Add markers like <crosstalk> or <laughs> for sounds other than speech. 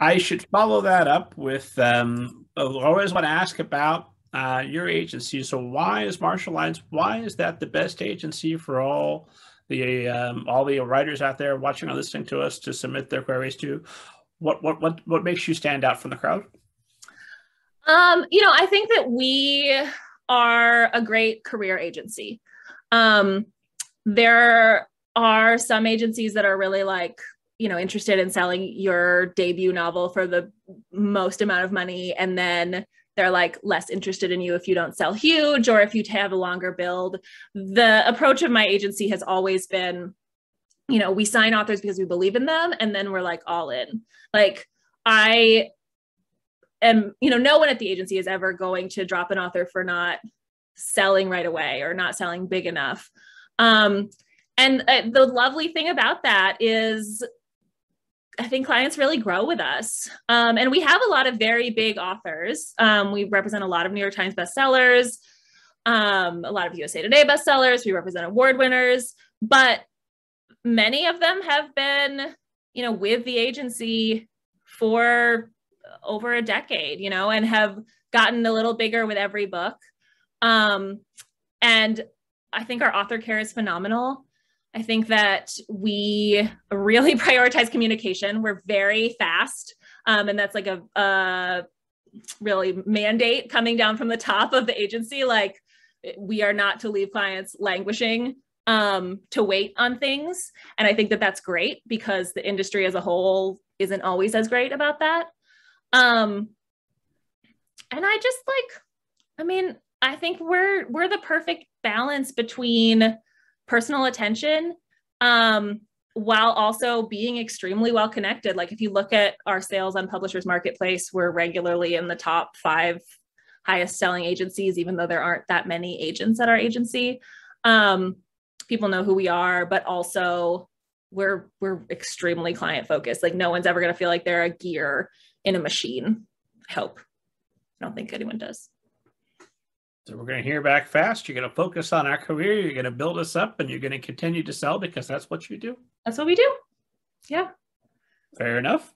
I should follow that up with um, I always want to ask about uh, your agency. So why is Marsal Lyon's? Why is that the best agency for all the um, all the writers out there watching or listening to us to submit their queries to? What what what what makes you stand out from the crowd? Um, you know, I think that we are a great career agency. Um, there are some agencies that are really like you know interested in selling your debut novel for the most amount of money and then they're like less interested in you if you don't sell huge or if you have a longer build. The approach of my agency has always been you know we sign authors because we believe in them and then we're like all in. Like i am you know no one at the agency is ever going to drop an author for not selling right away or not selling big enough. Um and uh, the lovely thing about that is I think clients really grow with us. Um, and we have a lot of very big authors. Um, we represent a lot of New York Times bestsellers, um, a lot of USA Today bestsellers. We represent award winners, but many of them have been, you know, with the agency for over a decade, you know, and have gotten a little bigger with every book. Um, and I think our author care is phenomenal. I think that we really <laughs> prioritize communication. We're very fast, um, and that's like a, a really mandate coming down from the top of the agency. Like we are not to leave clients languishing um, to wait on things, and I think that that's great because the industry as a whole isn't always as great about that. Um, and I just like, I mean, I think we're we're the perfect balance between personal attention um, while also being extremely well connected. Like if you look at our sales on Publishers Marketplace, we're regularly in the top five highest selling agencies, even though there aren't that many agents at our agency. Um, people know who we are, but also we're we're extremely client focused. Like no one's ever going to feel like they're a gear in a machine. I hope. I don't think anyone does. So we're going to hear back fast. You're going to focus on our career. You're going to build us up, and you're going to continue to sell because that's what you do. That's what we do. Yeah. Fair enough.